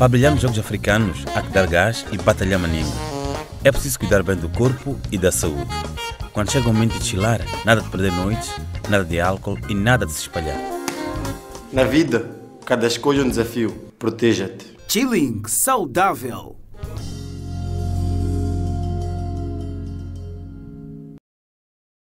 Para brilhar nos Jogos Africanos, há que dar gás e batalhar maninho. É preciso cuidar bem do corpo e da saúde. Quando chega o momento de chilar, nada de perder noites, nada de álcool e nada de se espalhar. Na vida, cada escolha é um desafio. Proteja-te. Chilling saudável.